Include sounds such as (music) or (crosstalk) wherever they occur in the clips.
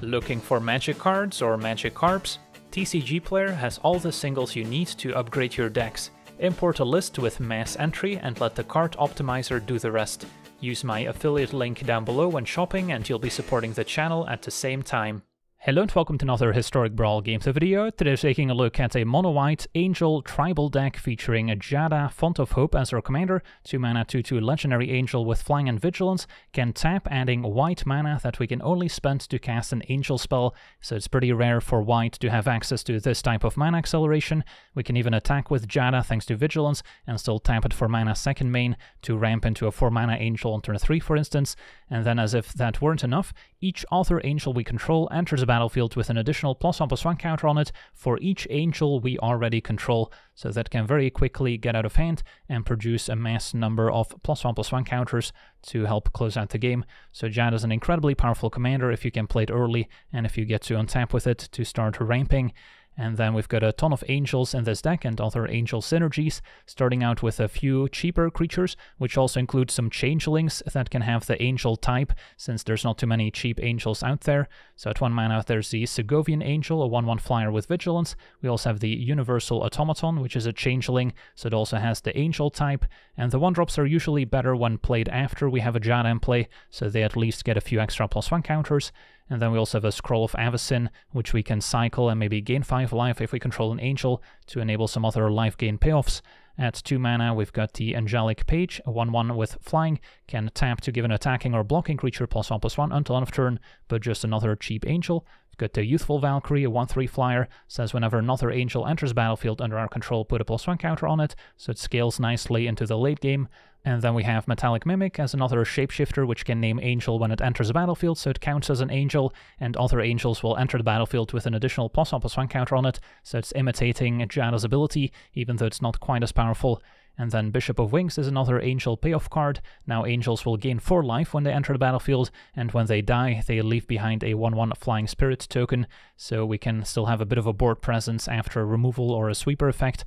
Looking for magic cards or magic carps? TCG Player has all the singles you need to upgrade your decks. Import a list with mass entry and let the card optimizer do the rest. Use my affiliate link down below when shopping and you'll be supporting the channel at the same time. Hello and welcome to another Historic Brawl Games video. Today we're taking a look at a mono-white Angel tribal deck featuring a Giada Font of Hope as our commander, 2 mana 2-2 legendary angel with flying and vigilance, can tap adding white mana that we can only spend to cast an angel spell, so it's pretty rare for white to have access to this type of mana acceleration. We can even attack with Giada thanks to vigilance and still tap it for mana second main to ramp into a 4 mana angel on turn 3 for instance, and then as if that weren't enough, each other angel we control enters the battlefield with an additional plus 1 plus 1 counter on it for each angel we already control, so that can very quickly get out of hand and produce a mass number of plus 1 plus 1 counters to help close out the game. So Giada is an incredibly powerful commander if you can play it early and if you get to untap with it to start ramping. And then we've got a ton of angels in this deck and other angel synergies, starting out with a few cheaper creatures, which also include some changelings that can have the angel type, since there's not too many cheap angels out there. So at 1 mana there's the Segovian Angel, a 1-1 flyer with vigilance. We also have the Universal Automaton, which is a changeling, so it also has the angel type. And the 1-drops are usually better when played after we have a Giada in play, so they at least get a few extra plus 1 counters. And then we also have a Scroll of Avacyn, which we can cycle and maybe gain 5 life if we control an Angel to enable some other life gain payoffs. At 2 mana, we've got the Angelic Page, a 1-1 with flying, can tap to give an attacking or blocking creature plus 1 plus 1 until end of turn, but just another cheap Angel. We've got the Youthful Valkyrie, a 1-3 flyer, says whenever another Angel enters battlefield under our control, put a plus 1 counter on it, so it scales nicely into the late game. And then we have Metallic Mimic as another shapeshifter which can name Angel when it enters the battlefield, so it counts as an Angel, and other Angels will enter the battlefield with an additional plus 1 plus 1 counter on it, so it's imitating Giada's ability, even though it's not quite as powerful. And then Bishop of Wings is another Angel payoff card. Now Angels will gain 4 life when they enter the battlefield, and when they die, they leave behind a 1-1 Flying Spirit token, so we can still have a bit of a board presence after a removal or a sweeper effect.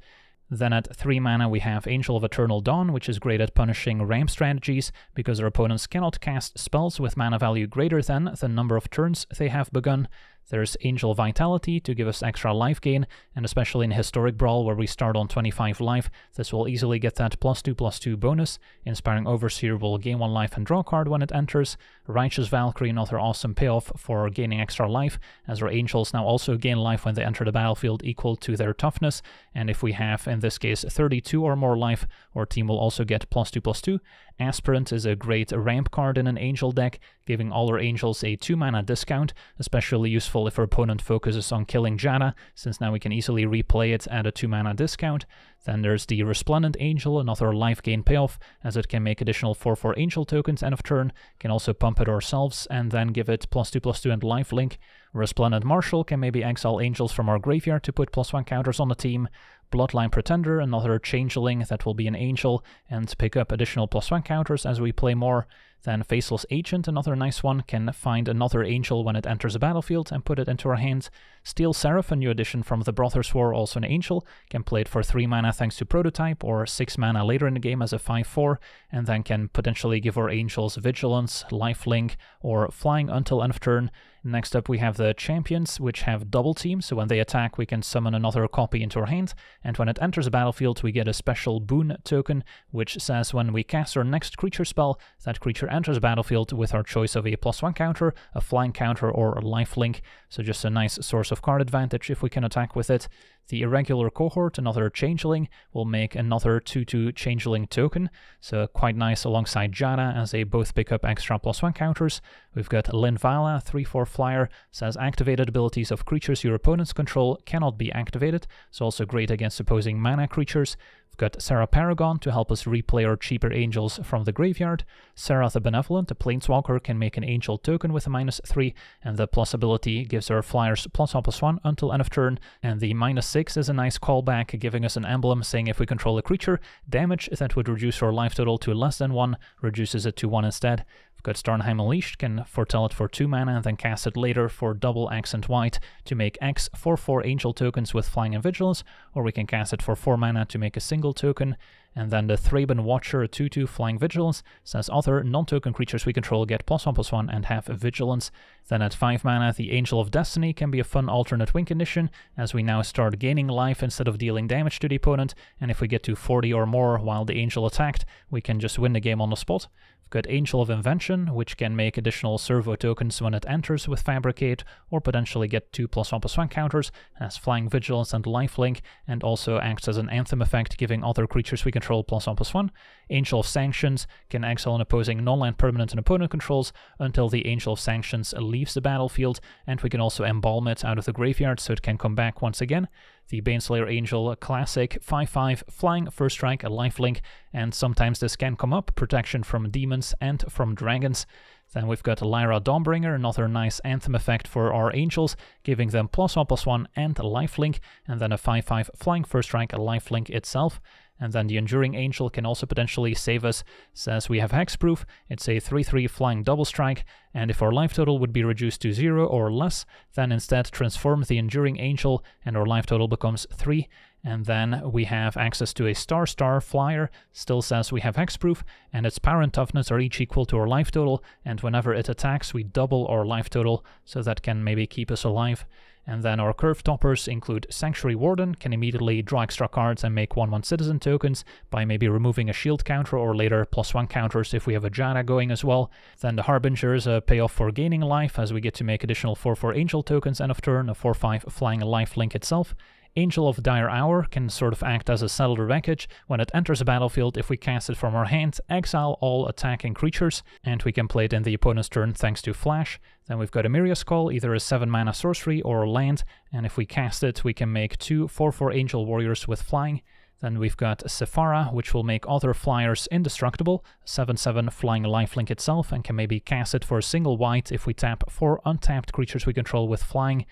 Then at 3 mana we have Angel of Eternal Dawn, which is great at punishing ramp strategies, because our opponents cannot cast spells with mana value greater than the number of turns they have begun. There's Angel Vitality to give us extra life gain, and especially in Historic Brawl where we start on 25 life, this will easily get that plus 2 plus 2 bonus. Inspiring Overseer will gain 1 life and draw a card when it enters. Righteous Valkyrie, another awesome payoff for gaining extra life, as our Angels now also gain life when they enter the battlefield equal to their toughness, and if we have, in this case, 32 or more life, our team will also get plus 2 plus 2. Aspirant is a great ramp card in an Angel deck, giving all our Angels a 2 mana discount, especially useful if our opponent focuses on killing Giada, since now we can easily replay it at a 2 mana discount. Then there's the Resplendent Angel, another life gain payoff, as it can make additional 4-4 Angel tokens end of turn, can also pump it ourselves, and then give it plus 2 plus 2 and life link. Resplendent Marshal can maybe exile angels from our graveyard to put plus 1 counters on the team. Bloodline Pretender, another changeling that will be an angel, and pick up additional plus 1 counters as we play more. Then Faceless Agent, another nice one, can find another angel when it enters a battlefield and put it into our hands. Steel Seraph, a new addition from the Brothers War, also an angel, can play it for 3 mana thanks to Prototype, or 6 mana later in the game as a 5-4, and then can potentially give our angels Vigilance, Lifelink, or Flying until end of turn. Next up we have the Champions, which have double team, so when they attack we can summon another copy into our hand, and when it enters a battlefield we get a special boon token, which says when we cast our next creature spell, that creature enters battlefield with our choice of a plus one counter, a flying counter, or a lifelink, so just a nice source of card advantage if we can attack with it. The irregular cohort, another changeling, will make another 2-2 changeling token, so quite nice alongside Giada as they both pick up extra plus 1 counters. We've got Linvala, 3-4 flyer, says activated abilities of creatures your opponents control cannot be activated, so also great against opposing mana creatures. We've got Serra Paragon to help us replay our cheaper angels from the graveyard. Serra the Benevolent, a planeswalker, can make an angel token with a minus 3, and the plus ability gives our flyers plus 1 plus 1 until end of turn, and the minus 6 is a nice callback, giving us an emblem saying if we control a creature, damage that would reduce our life total to less than 1 reduces it to 1 instead. We've got Starnheim Unleashed, can foretell it for 2 mana and then cast it later for double accent white to make X 4 4 angel tokens with flying and vigilance, or we can cast it for 4 mana to make a single token. And then the Thraben Watcher, 2 2 Flying Vigilance, says other non token creatures we control get plus 1 plus 1 and have Vigilance. Then at 5 mana, the Angel of Destiny can be a fun alternate win condition, as we now start gaining life instead of dealing damage to the opponent, and if we get to 40 or more while the Angel attacked, we can just win the game on the spot We've got Angel of Invention, which can make additional servo tokens when it enters with Fabricate, or potentially get 2 plus 1 plus 1 counters, has Flying Vigilance and Lifelink, and also acts as an Anthem effect, giving other creatures we control plus 1 plus 1. Angel of Sanctions can exile an opposing non-land permanent an opponent controls until the Angel of Sanctions leaves the battlefield, and we can also embalm it out of the graveyard so it can come back once again the Baneslayer Angel classic 5-5 flying first strike, a lifelink, and sometimes this can come up, protection from demons and from dragons. Then we've got Lyra Dawnbringer, another nice anthem effect for our angels, giving them plus 1 plus 1 and a lifelink, and then a 5-5 flying first strike, a lifelink itself. And then the Enduring Angel can also potentially save us, since we have Hexproof, it's a 3-3 flying double strike, and if our life total would be reduced to 0 or less, then instead transform the Enduring Angel and our life total becomes 3, and then we have access to a star star flyer, still says we have hexproof, and its power and toughness are each equal to our life total, and whenever it attacks we double our life total, so that can maybe keep us alive. And then our curve toppers include Sanctuary Warden, can immediately draw extra cards and make 1-1 citizen tokens by maybe removing a shield counter or later plus 1 counters if we have a Giada going as well. Then the Harbinger is a payoff for gaining life as we get to make additional 4-4 angel tokens end of turn, a 4-5 flying life link itself. Angel of Dire Hour can sort of act as a Settle the Wreckage. When it enters a battlefield, if we cast it from our hand, exile all attacking creatures, and we can play it in the opponent's turn thanks to Flash. Then we've got a Emeria's Call, either a 7 mana sorcery or land, and if we cast it, we can make two 4 4 Angel Warriors with flying. Then we've got Sephara, which will make other flyers indestructible, 7-7 flying lifelink itself, and can maybe cast it for a single white if we tap four untapped creatures we control with flying.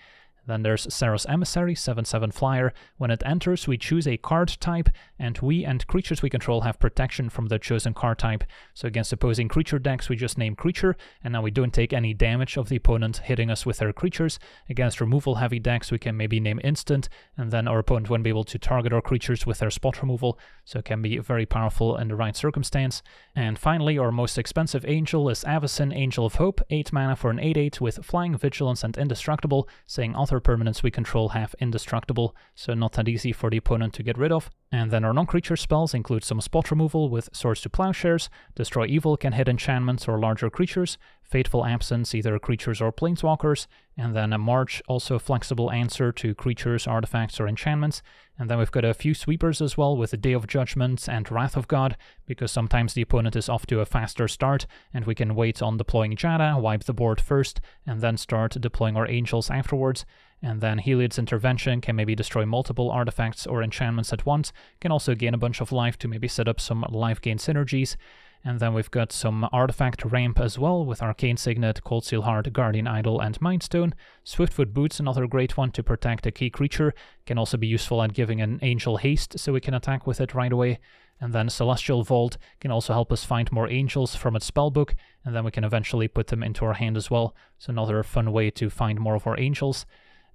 Then there's Serra's Emissary, 7-7 flyer. When it enters, we choose a card type, and we and creatures we control have protection from the chosen card type. So against opposing creature decks, we just name creature, and now we don't take any damage of the opponent hitting us with their creatures. Against removal-heavy decks, we can maybe name instant, and then our opponent won't be able to target our creatures with their spot removal, so it can be very powerful in the right circumstance. And finally, our most expensive angel is Avacyn, Angel of Hope, 8 mana for an 8-8 with Flying, Vigilance, and Indestructible, saying other permanents we control have indestructible, so not that easy for the opponent to get rid of. And then our non-creature spells include some spot removal with Swords to Plowshares, Destroy Evil can hit enchantments or larger creatures, Fateful Absence, either creatures or planeswalkers, and then a March, also a flexible answer to creatures, artifacts, or enchantments. And then we've got a few sweepers as well with the Day of Judgment and Wrath of God, because sometimes the opponent is off to a faster start, and we can wait on deploying Giada, wipe the board first, and then start deploying our angels afterwards. And then Heliod's Intervention can maybe destroy multiple artifacts or enchantments at once, can also gain a bunch of life to maybe set up some life gain synergies. And then we've got some artifact ramp as well with Arcane Signet, Cold Steel Heart, Guardian Idol, and Mindstone. Swiftfoot Boots, another great one to protect a key creature, can also be useful at giving an Angel haste so we can attack with it right away. And then Celestial Vault can also help us find more angels from its spellbook, and then we can eventually put them into our hand as well. So another fun way to find more of our angels.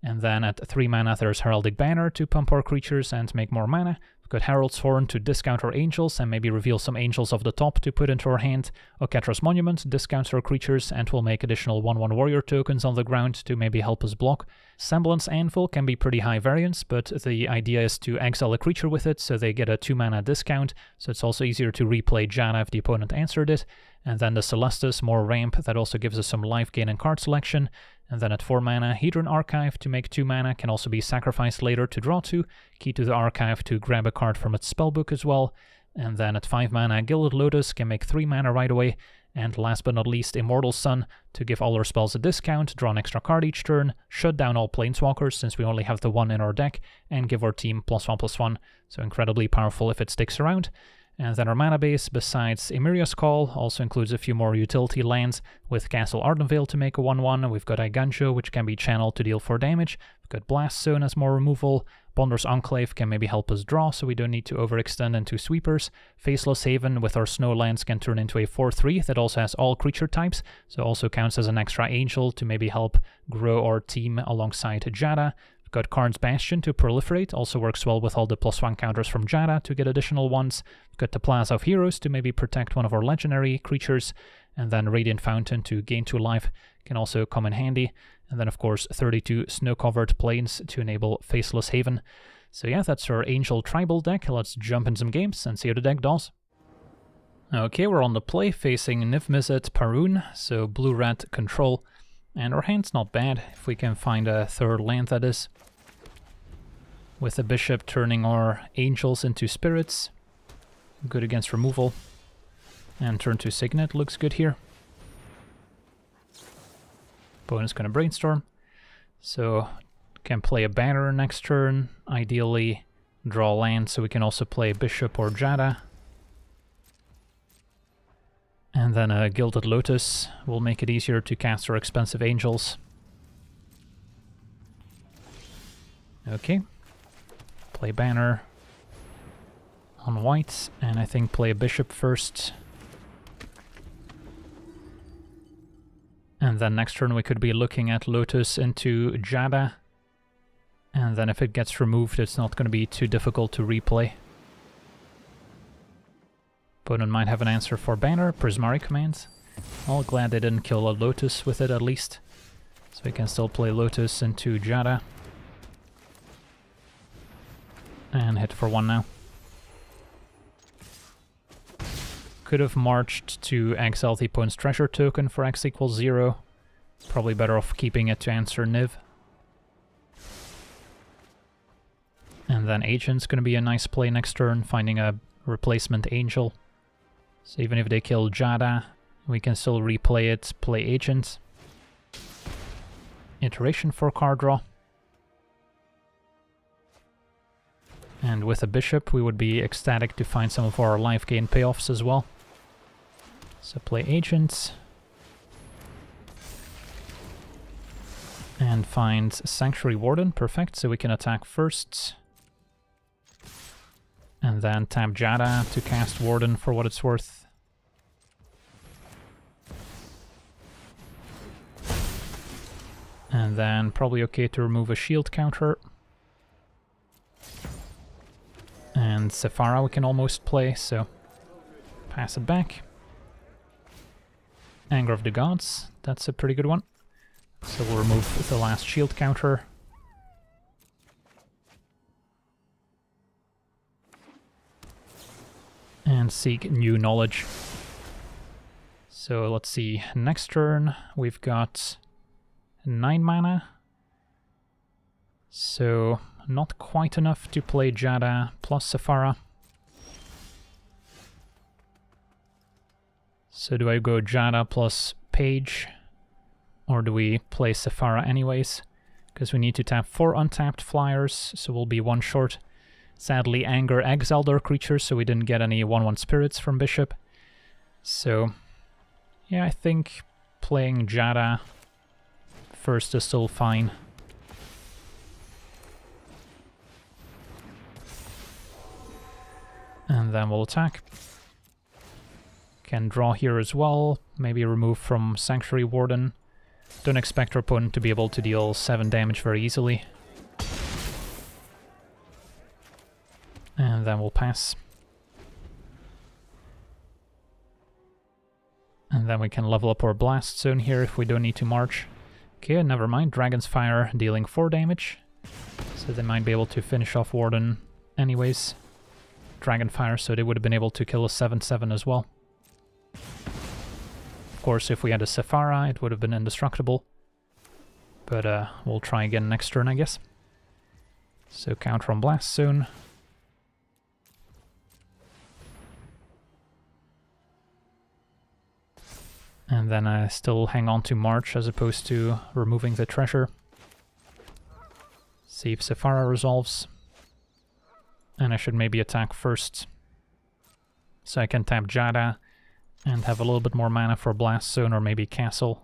And then at 3 mana there's Heraldic Banner to pump our creatures and make more mana. Got Herald's Horn to discount her angels and maybe reveal some angels of the top to put into her hand. Oketra's Monument discounts her creatures and will make additional 1-1 warrior tokens on the ground to maybe help us block. Semblance Anvil can be pretty high variance, but the idea is to exile a creature with it so they get a 2 mana discount, so it's also easier to replay Giada if the opponent answered it. And then the Celestus, more ramp, that also gives us some life gain and card selection. And then at 4 mana, Hedron Archive to make 2 mana can also be sacrificed later to draw 2, Key to the Archive to grab a card from its spellbook as well. And then at 5 mana, Gilded Lotus can make 3 mana right away. And last but not least, Immortal Sun to give all our spells a discount, draw an extra card each turn, shut down all Planeswalkers since we only have the one in our deck, and give our team plus 1 plus 1. So incredibly powerful if it sticks around. And then our mana base, besides Emeria's Call, also includes a few more utility lands, with Castle Ardenvale to make a 1-1, we've got Eiganjo, which can be channeled to deal 4 damage, we've got Blast Zone as more removal, Bonder's Enclave can maybe help us draw so we don't need to overextend into sweepers, Faceless Haven with our snow lands can turn into a 4-3 that also has all creature types, so also counts as an extra angel to maybe help grow our team alongside Giada, Got Karn's Bastion to proliferate, also works well with all the plus one counters from Giada to get additional ones. Got the Plaza of Heroes to maybe protect one of our legendary creatures, and then Radiant Fountain to gain two life can also come in handy. And then of course 32 snow-covered plains to enable Faceless Haven. So yeah, that's our Angel Tribal deck. Let's jump in some games and see how the deck does. Okay, we're on the play facing Niv Mizzet Parun, so blue-red control. And our hand's not bad, if we can find a third land that is. With the bishop turning our angels into spirits. Good against removal. And turn to Signet looks good here. Opponent's gonna brainstorm. So can play a banner next turn, ideally draw land so we can also play bishop or Giada. And then a Gilded Lotus will make it easier to cast our expensive angels. Okay. Play banner on white, and I think play a bishop first. And then next turn we could be looking at Lotus into Giada. And then if it gets removed, it's not going to be too difficult to replay. Opponent might have an answer for Banner, Prismari commands. All glad they didn't kill a Lotus with it at least. So we can still play Lotus into Giada. And hit for one now. Could have marched to exile the opponent's treasure token for x equals zero. Probably better off keeping it to answer Niv. And then Agent's gonna be a nice play next turn, finding a replacement Angel. So even if they kill Giada, we can still replay it, play Agent. Iteration for card draw. And with a Bishop, we would be ecstatic to find some of our life gain payoffs as well. So play agents. And find Sanctuary Warden, perfect, so we can attack first. And then tap Giada to cast Warden for what it's worth. And then probably okay to remove a shield counter. And Sephara we can almost play, so pass it back. Anger of the Gods, that's a pretty good one. So we'll remove the last shield counter. and seek new knowledge. So let's see, next turn we've got 9 mana. So not quite enough to play Giada plus Sephara. So do I go Giada plus Page? Or do we play Sephara anyways? Because we need to tap 4 untapped flyers, so we'll be one short. Sadly, Anger exiled our creatures, so we didn't get any 1-1 spirits from Bishop. So, yeah, I think playing Giada first is still fine. And then we'll attack. Can draw here as well, maybe remove from Sanctuary Warden. Don't expect our opponent to be able to deal 7 damage very easily. And then we'll pass. And then we can level up our blast zone here if we don't need to march. Okay, never mind. Dragon's Fire dealing 4 damage. So they might be able to finish off Warden anyways. Dragon Fire, so they would have been able to kill a 7-7 as well. Of course, if we had a Sephara, it would have been indestructible. But uh, we'll try again next turn, I guess. So counter on Blast Zone. And then I still hang on to March as opposed to removing the treasure. See if Sephara resolves. And I should maybe attack first. So I can tap Giada and have a little bit more mana for Blast Zone or maybe Castle.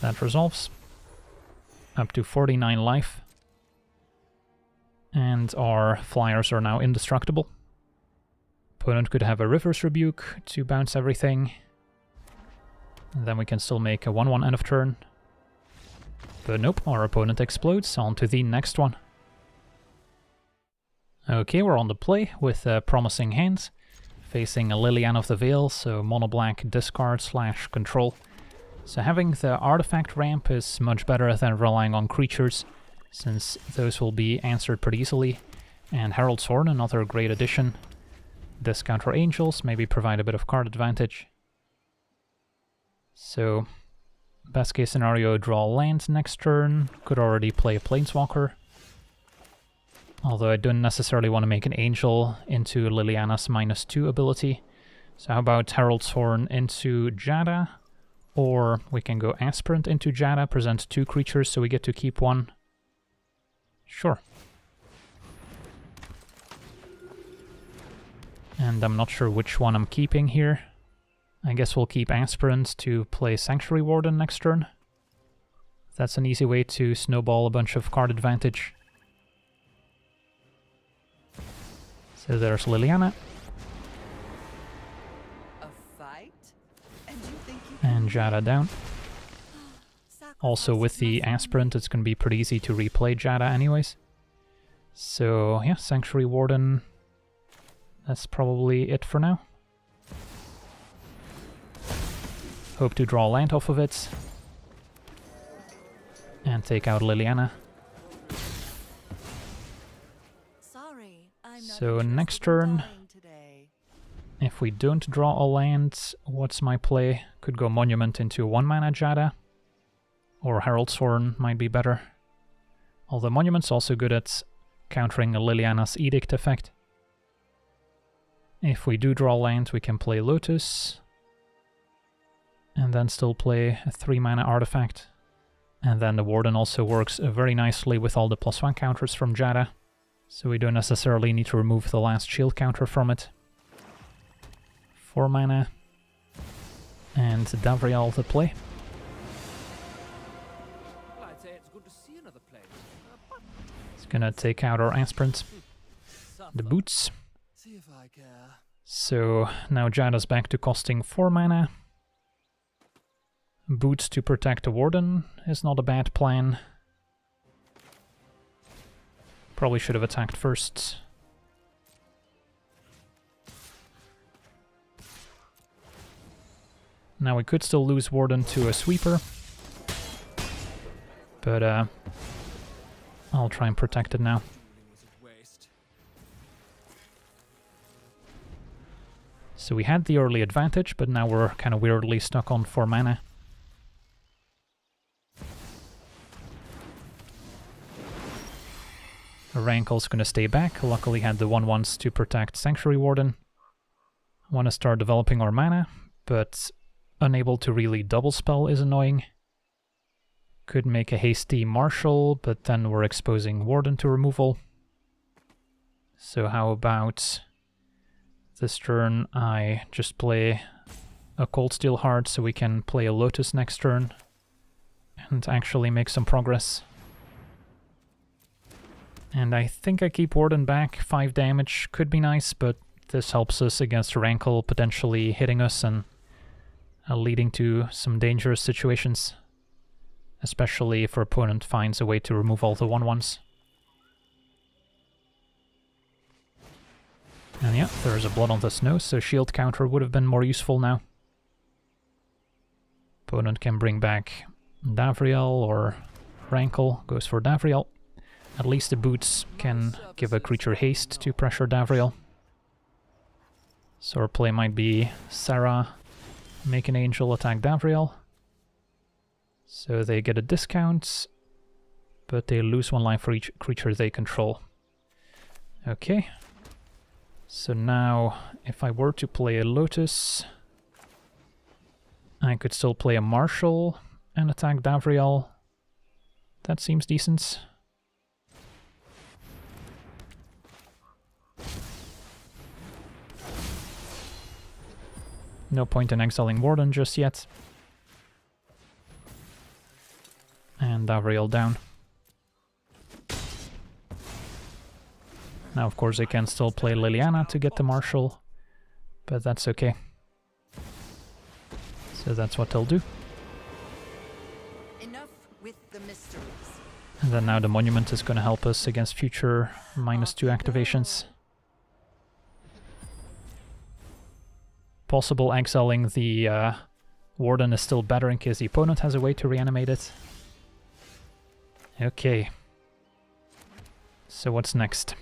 That resolves up to 49 life. And our flyers are now indestructible. Opponent could have a River's Rebuke to bounce everything. And then we can still make a 1-1 end of turn. But nope, our opponent explodes. On to the next one. Okay, we're on the play with a promising hand. Facing a Liliana of the Veil, so mono black discard slash control. So having the artifact ramp is much better than relying on creatures, since those will be answered pretty easily. And Herald's Horn, another great addition. Discount for angels, maybe provide a bit of card advantage. So, best case scenario, draw land next turn. Could already play a Planeswalker. Although I don't necessarily want to make an angel into Liliana's minus two ability. So how about Herald's Horn into Giada? Or we can go Aspirant into Giada, present two creatures so we get to keep one. Sure. And I'm not sure which one I'm keeping here. I guess we'll keep Aspirant to play Sanctuary Warden next turn. That's an easy way to snowball a bunch of card advantage. So there's Liliana. And Giada down. (gasps) Also with the Aspirant it's going to be pretty easy to replay Giada anyways. So yeah, Sanctuary Warden, that's probably it for now. Hope to draw land off of it. And take out Liliana. So next turn, if we don't draw a land, what's my play? Could go Monument into 1 mana Giada, or Herald's Horn might be better. Although Monument's also good at countering Liliana's Edict effect. If we do draw land, we can play Lotus, and then still play a 3 mana artifact. And then the Warden also works very nicely with all the plus 1 counters from Giada, so we don't necessarily need to remove the last shield counter from it. 4 mana. And Davriel to play. It's gonna take out our aspirants. The boots. So now Giada's back to costing 4 mana. Boots to protect the Warden is not a bad plan. Probably should have attacked first. Now we could still lose Warden to a Sweeper. But uh, I'll try and protect it now. So we had the early advantage, but now we're kind of weirdly stuck on 4 mana. Rankle's gonna stay back, luckily had the 1-1s to protect Sanctuary Warden. Want to start developing our mana, but unable to really double spell is annoying. Could make a hasty Marshal, but then we're exposing Warden to removal. So how about this turn I just play a Cold Steel Heart so we can play a Lotus next turn and actually make some progress. And I think I keep Warden back, 5 damage could be nice, but this helps us against Rankle potentially hitting us and uh, leading to some dangerous situations. Especially if our opponent finds a way to remove all the 1-1s. And yeah, there's a Blood on the Snow, so shield counter would have been more useful now. Opponent can bring back Davriel or Rankle, goes for Davriel. At least the boots can give a creature haste to pressure Davriel. So our play might be Serra, make an angel attack Davriel. So they get a discount, but they lose one life for each creature they control. Okay. So now, if I were to play a Lotus, I could still play a Marshal and attack Davriel. That seems decent. No point in exiling Warden just yet. And Davriel down. Now of course I can still play Liliana to get the Marshal. but that's okay. So that's what they'll do. Enough with the mysteries. And then now the monument is going to help us against future minus two activations. Possible exiling the uh, Warden is still better in case the opponent has a way to reanimate it. Okay. So what's next?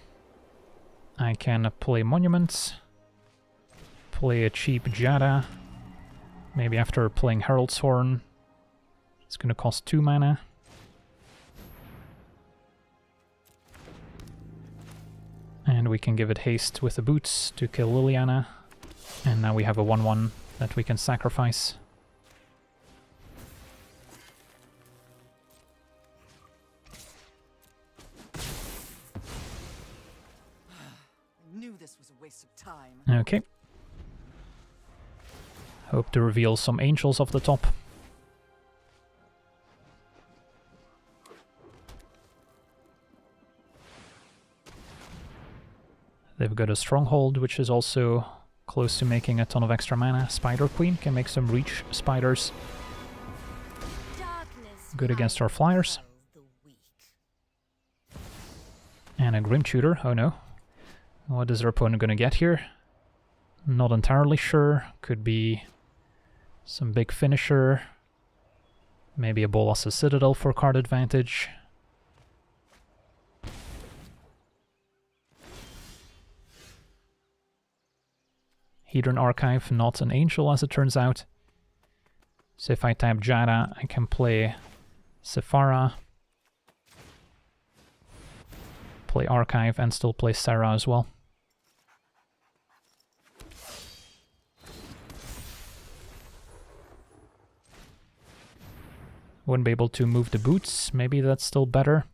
I can play Monuments, play a cheap Giada, maybe after playing Herald's Horn. It's gonna cost 2 mana. And we can give it haste with the boots to kill Liliana. And now we have a 1-1 that we can sacrifice. Hope to reveal some angels off the top. They've got a stronghold, which is also close to making a ton of extra mana. Spider Queen can make some reach spiders. Good against our flyers. And a Grim Tutor, oh no. What is our opponent gonna get here? Not entirely sure. Could be some big finisher. Maybe a Bolas's Citadel for card advantage. Hedron Archive, not an angel as it turns out. So if I tap Giada, I can play Sephara, play Archive, and still play Serra as well. Wouldn't be able to move the boots, maybe that's still better.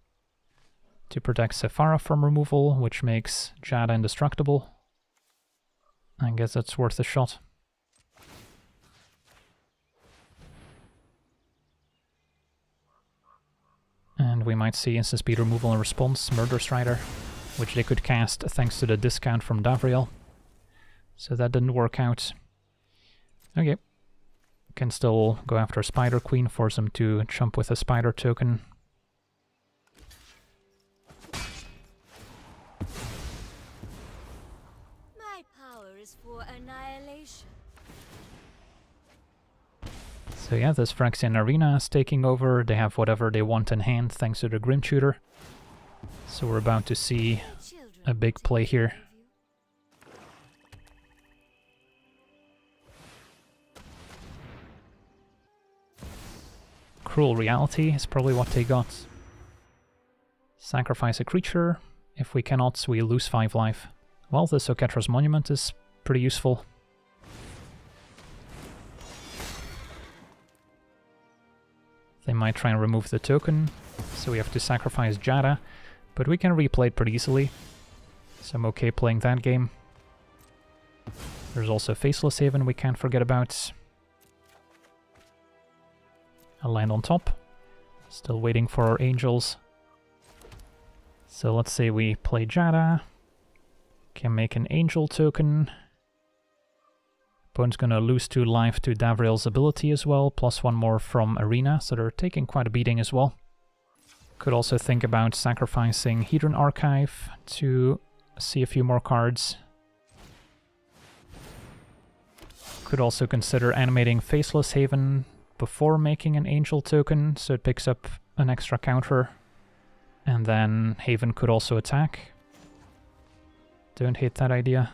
To protect Sephara from removal, which makes Giada indestructible. I guess that's worth a shot. And we might see instant speed removal in response, Murderous Rider, which they could cast thanks to the discount from Davriel. So that didn't work out. Okay. Can still go after Spider Queen, force him to jump with a Spider token. My power is for annihilation. So yeah, this Phyrexian Arena is taking over. They have whatever they want in hand thanks to the Grim Tutor. So we're about to see a big play here. Cruel Reality is probably what they got. Sacrifice a creature. If we cannot, we lose 5 life. Well, the Oketra's Monument is pretty useful. They might try and remove the token, so we have to sacrifice Giada, but we can replay it pretty easily, so I'm okay playing that game. There's also Faceless Haven we can't forget about. Land on top. Still waiting for our angels. So let's say we play Giada. Can make an angel token. Opponent's gonna lose 2 life to Davriel's ability as well, plus one more from Arena, so they're taking quite a beating as well. Could also think about sacrificing Hedron Archive to see a few more cards. Could also consider animating Faceless Haven before making an Angel token, so it picks up an extra counter. And then Haven could also attack. Don't hate that idea.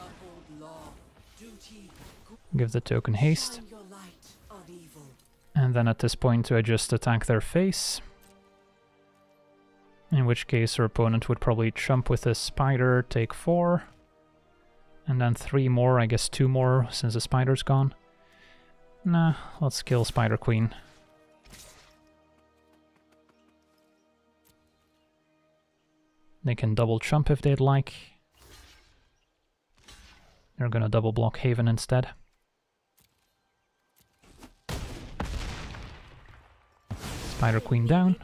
Uphold law, duty, Give the token haste. shine your light on evil. And then at this point I just attack their face. In which case our opponent would probably jump with a spider, take four. And then three more, I guess two more since the spider's gone. Nah, let's kill Spider Queen. They can double jump if they'd like. They're gonna double block Haven instead. Spider Queen down.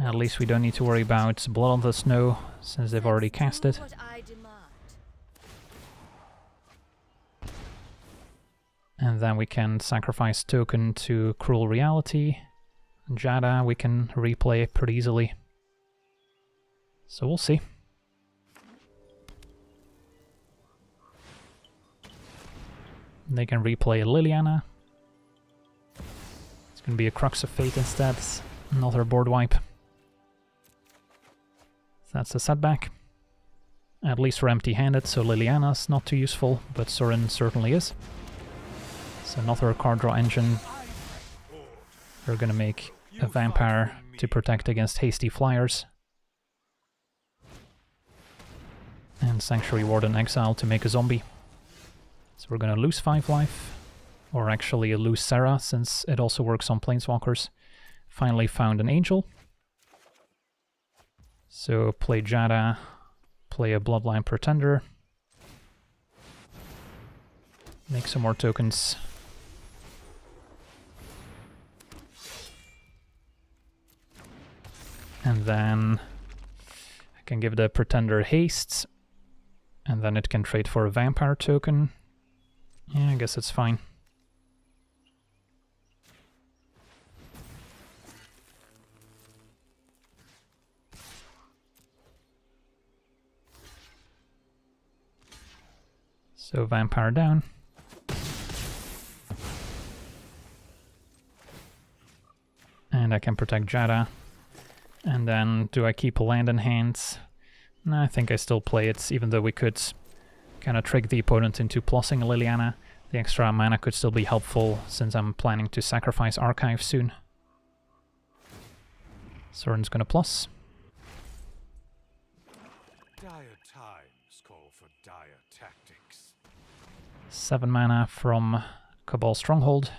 At least we don't need to worry about Blood on the Snow, since they've already cast it. What I demand. And then we can sacrifice token to Cruel Reality. Giada we can replay pretty easily. So we'll see. They can replay Liliana. It's gonna be a Crux of Fate instead, another board wipe. That's a setback. At least we're empty-handed, so Liliana's not too useful, but Sorin certainly is. So another card draw engine. We're gonna make a vampire to protect against hasty flyers. And Sanctuary Warden Exile to make a zombie. So we're gonna lose 5 life. Or actually lose Serra, since it also works on Planeswalkers. Finally found an Angel. So play Giada, play a Bloodline Pretender. Make some more tokens. And then I can give the Pretender haste. And then it can trade for a Vampire token. Yeah, I guess it's fine. So Vampire down. And I can protect Giada. And then, do I keep land in hand? No, I think I still play it, even though we could kind of trick the opponent into plussing Liliana. The extra mana could still be helpful, since I'm planning to sacrifice Archive soon. Sorin's gonna plus. Dire times call for dire tactics. 7 mana from Cabal Stronghold.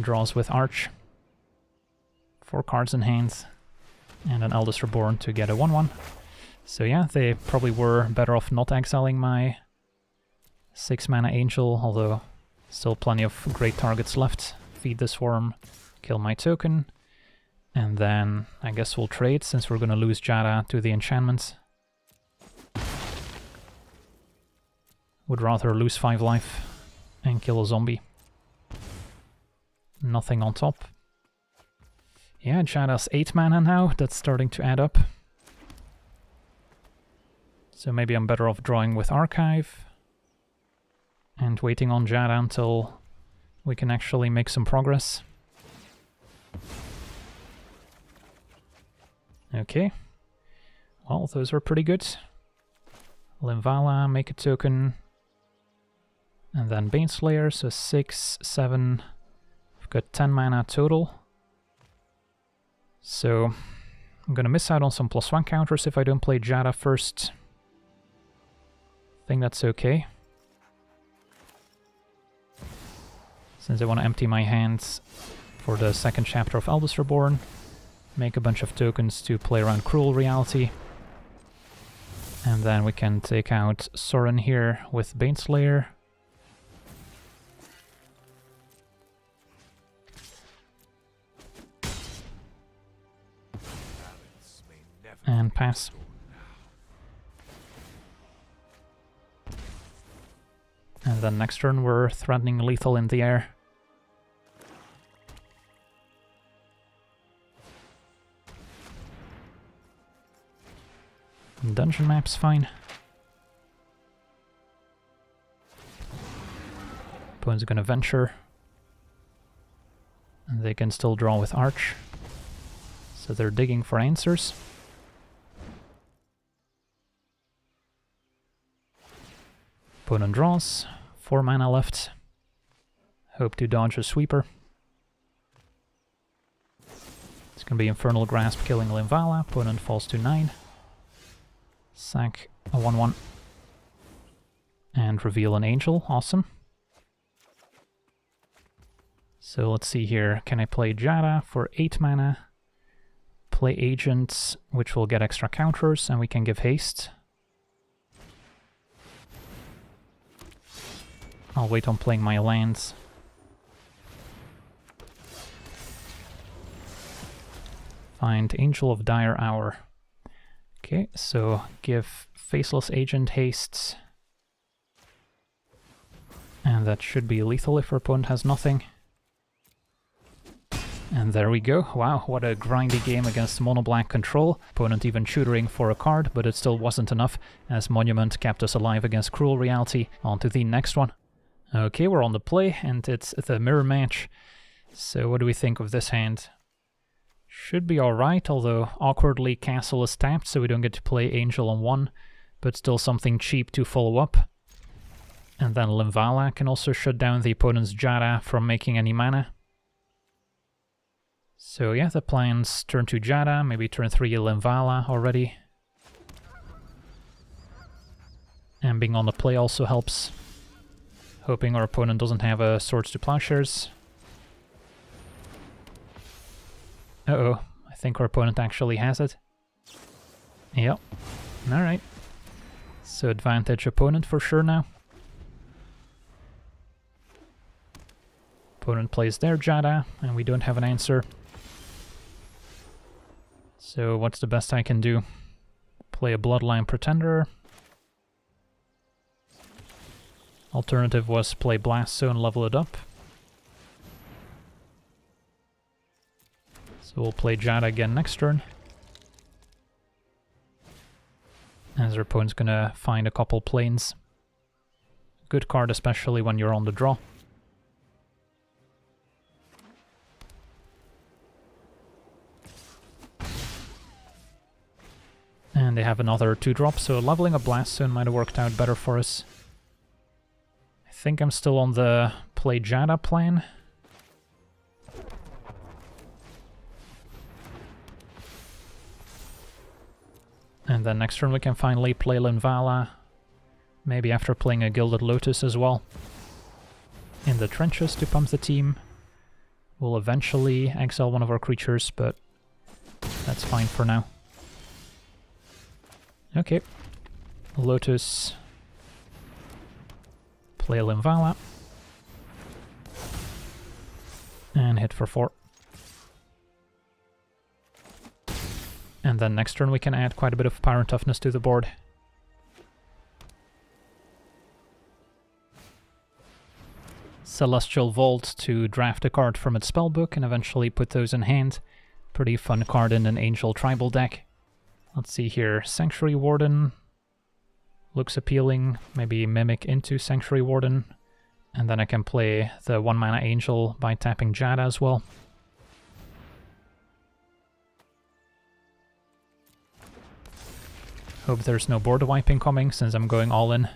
Draws with Arch. 4 cards in hand. And an Eldest Reborn to get a 1-1. So yeah, they probably were better off not exiling my 6 mana Angel, although still plenty of great targets left. Feed the Swarm, kill my token, and then I guess we'll trade since we're gonna lose Giada to the enchantment. Would rather lose 5 life and kill a zombie. Nothing on top. Yeah, Giada's 8 mana now, that's starting to add up. So maybe I'm better off drawing with Archive and waiting on Giada until we can actually make some progress. Okay. Well, those are pretty good. Linvala, make a token. And then Baneslayer, so 6, 7. We've got 10 mana total. So I'm gonna miss out on some plus one counters if I don't play Giada first. I think that's okay. Since I want to empty my hands for the second chapter of Eldest Reborn, make a bunch of tokens to play around Cruel Reality. And then we can take out Sorin here with Baneslayer. And. And then next turn we're threatening lethal in the air. Dungeon map's fine. Opponent's gonna venture. And they can still draw with Arch. So they're digging for answers. Opponent draws. Four mana left. Hope to dodge a sweeper. It's gonna be Infernal Grasp killing Linvala. Opponent falls to 9. Sack a 1-1. And reveal an angel. Awesome. So let's see here. Can I play Giada for 8 mana? Play Agents, which will get extra counters, and we can give haste. I'll wait on playing my lands. Find Angel of Dire Hour. Okay, so give Faceless Agent Hastes. And that should be lethal if our opponent has nothing. And there we go. Wow, what a grindy game against Mono Black Control. Opponent even tutoring for a card, but it still wasn't enough, as Monument kept us alive against Cruel Reality. On to the next one. Okay, we're on the play, and it's the mirror match. So what do we think of this hand? Should be alright, although awkwardly Castle is tapped, so we don't get to play Angel on one, but still something cheap to follow up. And then Linvala can also shut down the opponent's Giada from making any mana. So yeah, the plans turn to Giada, maybe turn 3 Linvala already. And being on the play also helps. Hoping our opponent doesn't have a Swords to Plowshares. Uh-oh, I think our opponent actually has it. Yep, alright. So advantage opponent for sure now. Opponent plays their Giada, and we don't have an answer. So what's the best I can do? Play a Bloodline Pretender. Alternative was play Blast Zone, level it up. So we'll play Giada again next turn. As our opponent's gonna find a couple planes. Good card especially when you're on the draw. And they have another 2-drop, so leveling a Blast Zone might have worked out better for us. I think I'm still on the play Giada plan. And then next turn we can finally play Linvala. Maybe after playing a Gilded Lotus as well. In the trenches to pump the team. We'll eventually exile one of our creatures, but that's fine for now. Okay. Lotus. Play Linvala. And hit for four. And then next turn we can add quite a bit of power and toughness to the board. Celestial Vault to draft a card from its spellbook and eventually put those in hand. Pretty fun card in an Angel Tribal deck. Let's see here, Sanctuary Warden looks appealing, maybe Mimic into Sanctuary Warden, and then I can play the 1 mana Angel by tapping Giada as well. Hope there's no board wiping coming, since I'm going all in.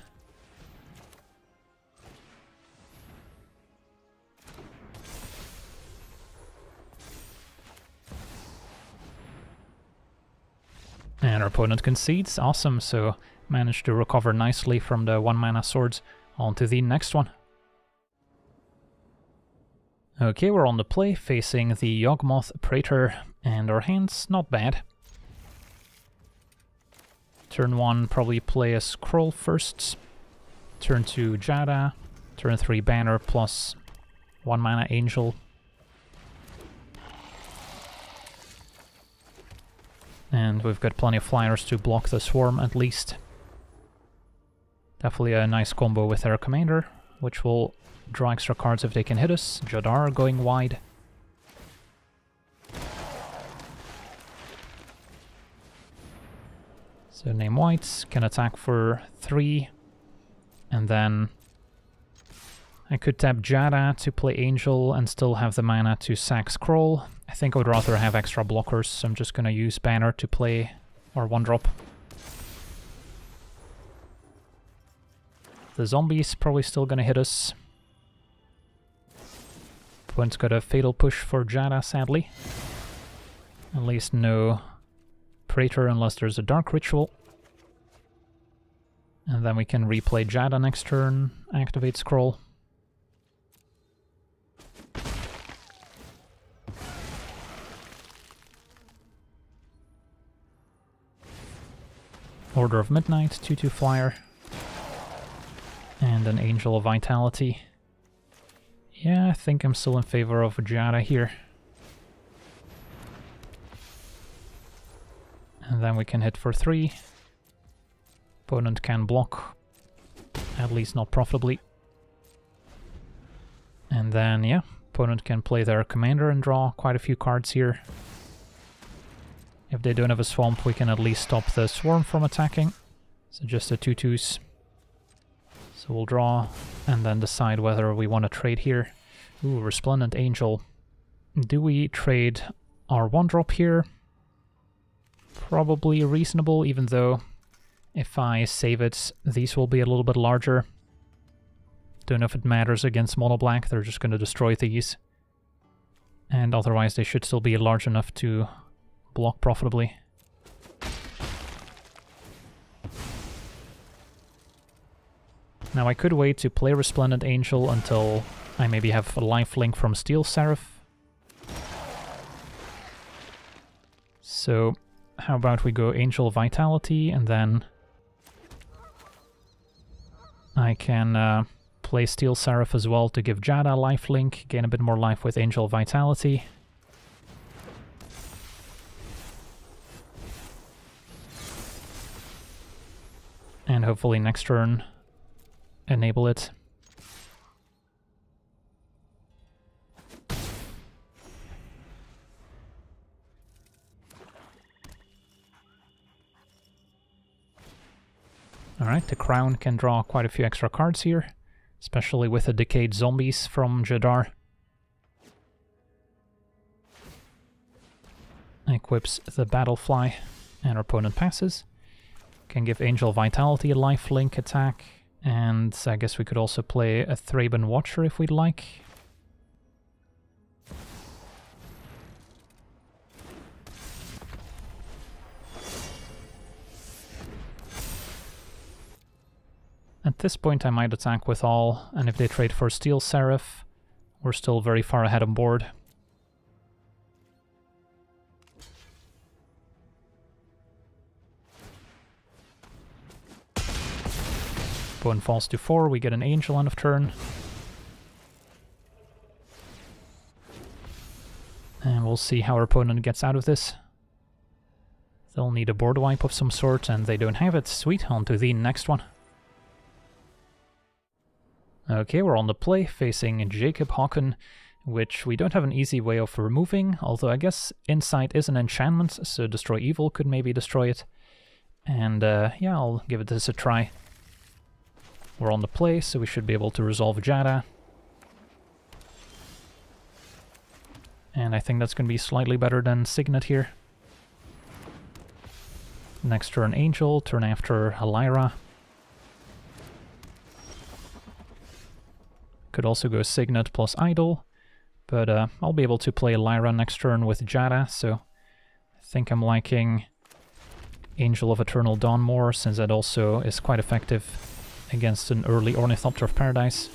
And our opponent concedes, awesome, so managed to recover nicely from the one mana swords. On to the next one. Okay, we're on the play, facing the Yawgmoth Praetor, and our hand's not bad. Turn 1, probably play a Scroll first. Turn 2, Giada. Turn 3, Banner plus 1 mana Angel. And we've got plenty of flyers to block the swarm at least. Definitely a nice combo with our commander, which will draw extra cards if they can hit us. Jadar going wide. So name whites, can attack for 3, and then I could tap Giada to play Angel and still have the mana to sack Scroll. I think I would rather have extra blockers, so I'm just gonna use Banner to play, or one drop. The zombies probably still gonna hit us. Opponent's got a Fatal Push for Giada, sadly. At least no Praetor unless there's a Dark Ritual. And then we can replay Giada next turn, activate Scroll. Order of Midnight, 2-2 flyer. And an Angel of Vitality. Yeah, I think I'm still in favor of Giada here. And then we can hit for 3. Opponent can block, at least not profitably. And then, yeah, opponent can play their commander and draw quite a few cards here. If they don't have a swamp, we can at least stop the swarm from attacking. So just the 2-2s. So we'll draw and then decide whether we want to trade here. Ooh, Resplendent Angel. Do we trade our one drop here? Probably reasonable, even though if I save it, these will be a little bit larger. Don't know if it matters against mono black, they're just going to destroy these. And otherwise they should still be large enough to block profitably. Now I could wait to play Resplendent Angel until I maybe have a life link from Steel Seraph. So how about we go Angel Vitality and then I can uh, play Steel Seraph as well to give Giada life link, gain a bit more life with Angel Vitality. And hopefully next turn enable it. Alright, the Crown can draw quite a few extra cards here, especially with the Decayed Zombies from Jadar. Equips the Battlefly, and our opponent passes. Can give Angel Vitality a lifelink attack, and I guess we could also play a Thraben Watcher if we'd like. At this point I might attack with all, and if they trade for Steel Seraph, we're still very far ahead on board. Bone falls to 4, we get an Angel end of turn. And we'll see how our opponent gets out of this. They'll need a board wipe of some sort, and they don't have it. Sweet, on to the next one. Okay, we're on the play, facing Jacob Hauken, which we don't have an easy way of removing, although I guess Insight is an enchantment, so Destroy Evil could maybe destroy it. And uh, yeah, I'll give it this a try. We're on the play, so we should be able to resolve Giada. And I think that's going to be slightly better than Signet here. Next turn Angel, turn after Lyra. Could also go Signet plus Idol, but uh, I'll be able to play Lyra next turn with Giada, so I think I'm liking Angel of Eternal Dawn more, since that also is quite effective against an early Ornithopter of Paradise.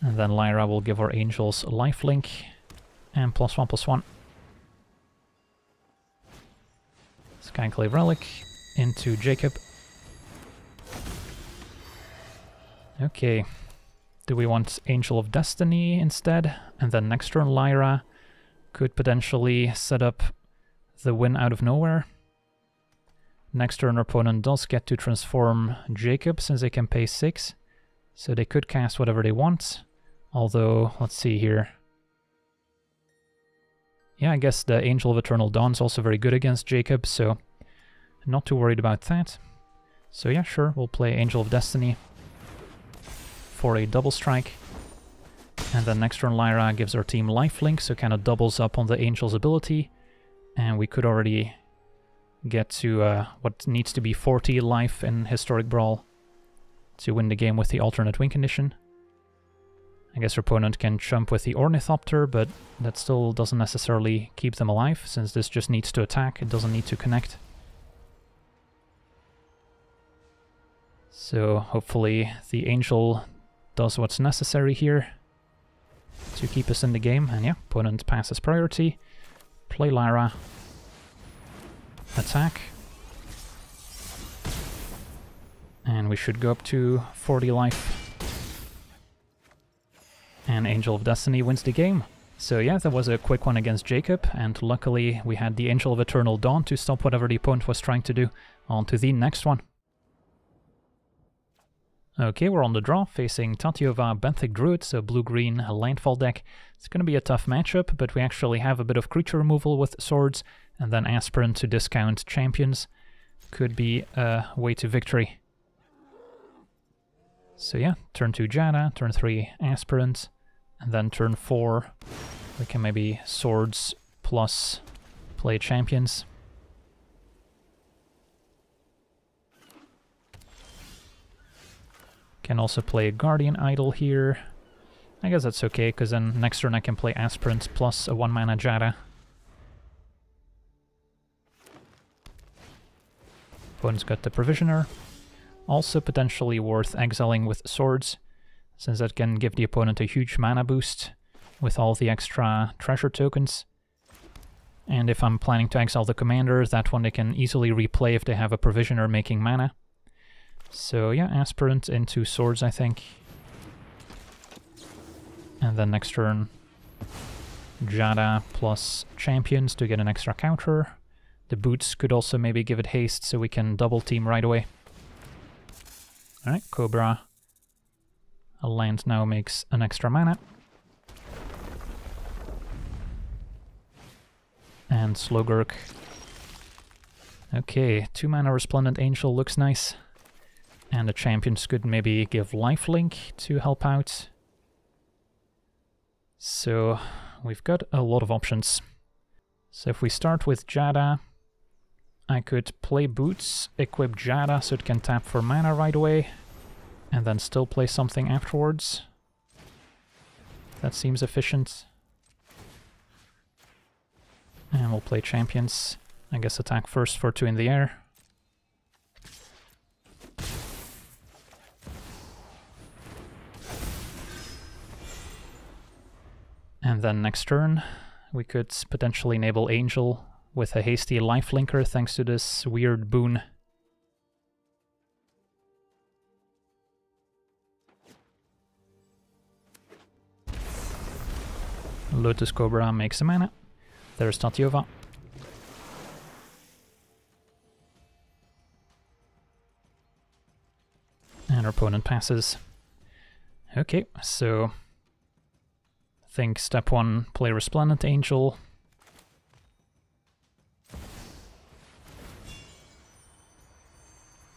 And then Lyra will give our angels lifelink and plus one plus one. Skyclave Relic, into Jacob. Okay. Do we want Angel of Destiny instead? And then next turn Lyra could potentially set up the win out of nowhere. Next turn our opponent does get to transform Jacob since they can pay 6. So they could cast whatever they want. Although, let's see here. Yeah, I guess the Angel of Eternal Dawn is also very good against Jacob, so not too worried about that. So yeah, sure, we'll play Angel of Destiny for a double strike. And then next turn Lyra gives our team lifelink, so kind of doubles up on the Angel's ability. And we could already get to uh, what needs to be 40 life in Historic Brawl to win the game with the alternate win condition. I guess our opponent can jump with the Ornithopter, but that still doesn't necessarily keep them alive, since this just needs to attack, it doesn't need to connect. So hopefully the angel does what's necessary here to keep us in the game. And yeah, opponent passes priority. Play Lyra. Attack. And we should go up to 40 life. And Angel of Destiny wins the game. So yeah, that was a quick one against Jacob, and luckily we had the Angel of Eternal Dawn to stop whatever the opponent was trying to do. On to the next one. Okay, we're on the draw, facing Tatyova Benthic Druid, so blue-green a landfall deck. It's going to be a tough matchup, but we actually have a bit of creature removal with swords, and then Aspirant to discount champions. Could be a way to victory. So yeah, turn 2 Giada, turn 3 Aspirant, and then turn 4 we can maybe swords plus play champions. Can also play a Guardian Idol here. I guess that's okay, because then next turn I can play Aspirant plus a 1 mana Giada. Opponent's got the Provisioner. Also potentially worth exiling with Swords, since that can give the opponent a huge mana boost with all the extra treasure tokens. And if I'm planning to exile the commander, that one they can easily replay if they have a Provisioner making mana. So yeah, Aspirant into Swords, I think. And then next turn, Giada plus Champions to get an extra counter. The boots could also maybe give it haste so we can double team right away. Alright, Cobra. A land now makes an extra mana. And Slogurk. Okay, two mana Resplendent Angel looks nice. And the champions could maybe give lifelink to help out. So we've got a lot of options. So if we start with Giada, I could play Boots, equip Giada so it can tap for mana right away, and then still play something afterwards. That seems efficient. And we'll play Champions. I guess attack first for two in the air. And then next turn, we could potentially enable Angel with a hasty lifelinker thanks to this weird boon. Lotus Cobra makes a mana. There's Tatyova. And our opponent passes. Okay, so think step one, play Resplendent Angel.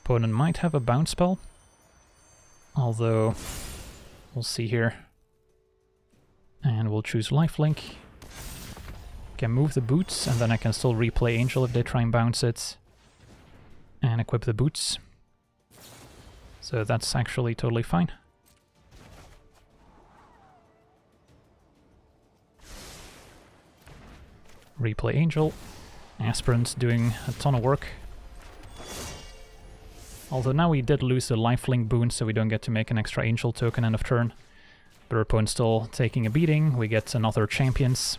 Opponent might have a bounce spell, although we'll see here. And we'll choose Lifelink. Can move the boots, and then I can still replay Angel if they try and bounce it. And equip the boots. So that's actually totally fine. Replay Angel. Aspirant doing a ton of work. Although now we did lose the lifelink boon, so we don't get to make an extra Angel token end of turn. But our opponent's still taking a beating, we get another Champions.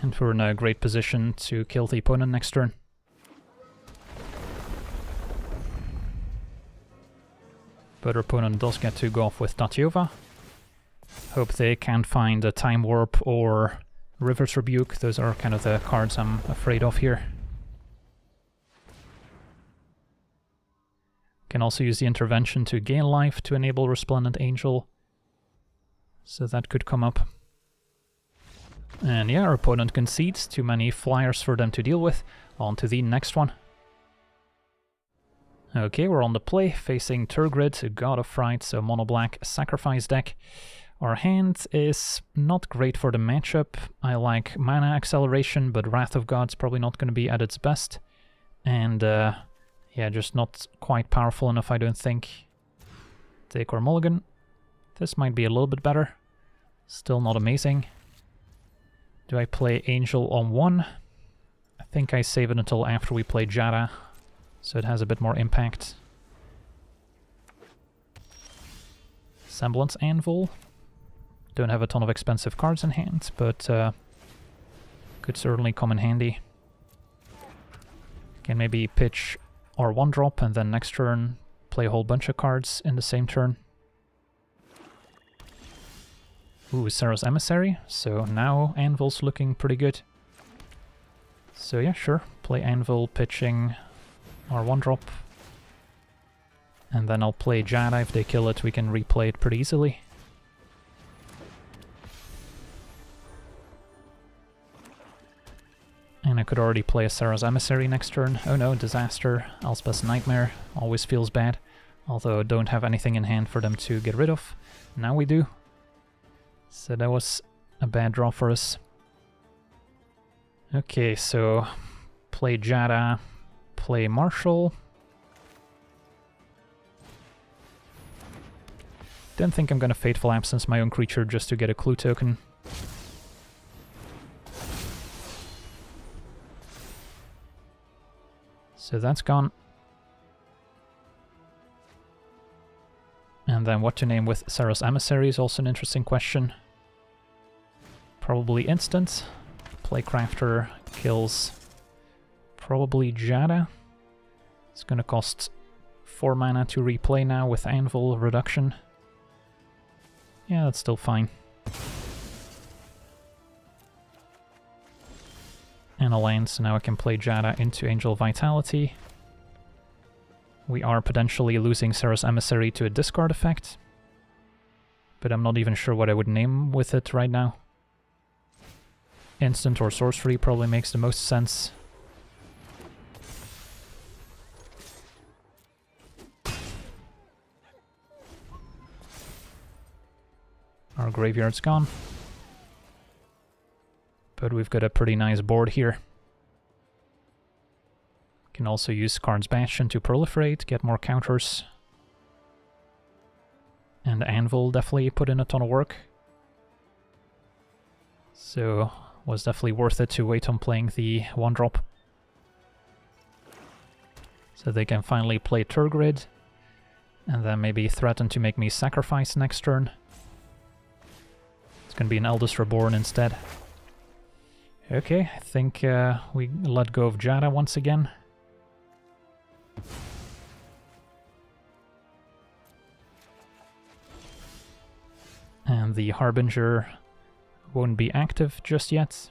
And we're in a great position to kill the opponent next turn. But our opponent does get to go off with Tatyova. Hope they can find a Time Warp or River's Rebuke. Those are kind of the cards I'm afraid of here. Can also use the intervention to gain life to enable Resplendent Angel. So that could come up. And yeah, our opponent concedes. Too many flyers for them to deal with. On to the next one. Okay, we're on the play, facing Tergrid, God of Fright, so mono-black sacrifice deck. Our hand is not great for the matchup. I like mana acceleration, but Wrath of God's probably not going to be at its best. And uh, yeah, just not quite powerful enough, I don't think. Take our mulligan. This might be a little bit better. Still not amazing. Do I play Angel on one? I think I save it until after we play Giada so it has a bit more impact. Semblance Anvil. Don't have a ton of expensive cards in hand, but uh, could certainly come in handy. Can maybe pitch our one drop and then next turn play a whole bunch of cards in the same turn. Ooh, Serra's Emissary, so now Anvil's looking pretty good. So yeah, sure, play Anvil, pitching our one drop. And then I'll play Giada, if they kill it we can replay it pretty easily. And I could already play a Serra's Emissary next turn. Oh no, Disaster, Elspeth's Nightmare, always feels bad. Although I don't have anything in hand for them to get rid of. Now we do. So that was a bad draw for us. Okay, so play Giada, play Marshall. Don't think I'm gonna Fateful Absence my own creature just to get a clue token. So that's gone. And then what to name with Serra's Emissary is also an interesting question. Probably instant. Plaguecrafter kills probably Giada. It's gonna cost 4 mana to replay now with Anvil reduction. Yeah, that's still fine. And a land, so now I can play Giada into Angel Vitality. We are potentially losing Serra's Emissary to a discard effect. But I'm not even sure what I would name with it right now. Instant or sorcery probably makes the most sense. Our graveyard's gone. But we've got a pretty nice board here. Can also use Karn's Bastion to proliferate, get more counters. And Anvil definitely put in a ton of work. So, was definitely worth it to wait on playing the one drop. So they can finally play Tergrid, and then maybe threaten to make me sacrifice next turn. It's gonna be an Eldest Reborn instead. Okay, I think uh, we let go of Giada once again. And the Harbinger won't be active just yet.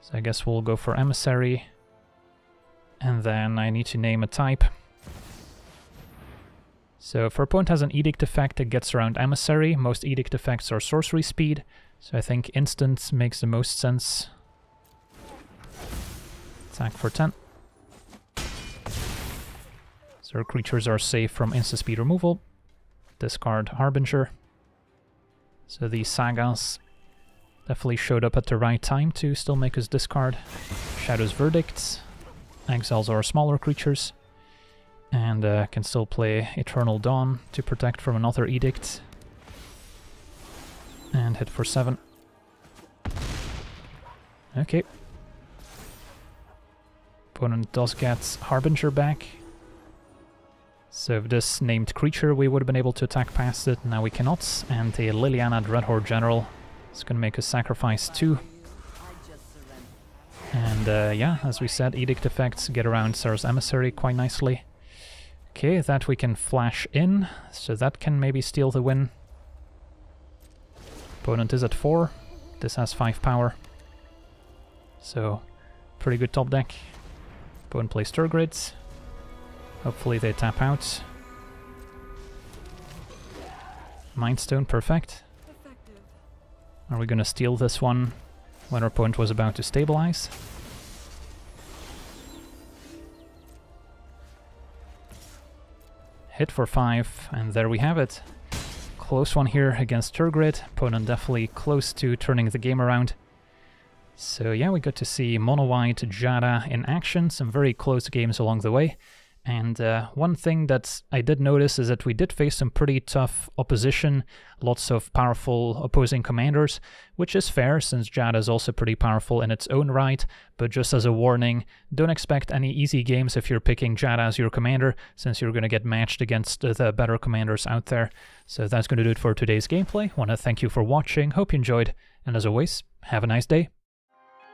So I guess we'll go for Emissary. And then I need to name a type. So if our opponent has an Edict effect that gets around Emissary, most Edict effects are sorcery speed, so I think Instant makes the most sense. Attack for 10. So our creatures are safe from instant speed removal. Discard Harbinger. So these sagas definitely showed up at the right time to still make us discard Shadow's Verdict. Exiles our smaller creatures. And uh, can still play Eternal Dawn to protect from another Edict. And hit for 7. Okay. Opponent does get Harbinger back. So this named creature we would have been able to attack past it, now we cannot. And a Liliana Dreadhorde General is going to make us sacrifice 2. And uh, yeah, as we said, Edict effects get around Serra's Emissary quite nicely. Okay, that we can flash in, so that can maybe steal the win. Opponent is at 4, this has 5 power. So, pretty good top deck. Opponent plays Tergrids. Hopefully they tap out. Mindstone, perfect. Are we gonna steal this one when our opponent was about to stabilize? Hit for 5, and there we have it. Close one here against Tergrid. Opponent definitely close to turning the game around. So yeah, we got to see Mono White Giada in action, some very close games along the way. And uh, one thing that I did notice is that we did face some pretty tough opposition, lots of powerful opposing commanders, which is fair since Giada is also pretty powerful in its own right. But just as a warning, don't expect any easy games if you're picking Giada as your commander, since you're going to get matched against the better commanders out there. So that's going to do it for today's gameplay. want to thank you for watching, hope you enjoyed, and as always, have a nice day.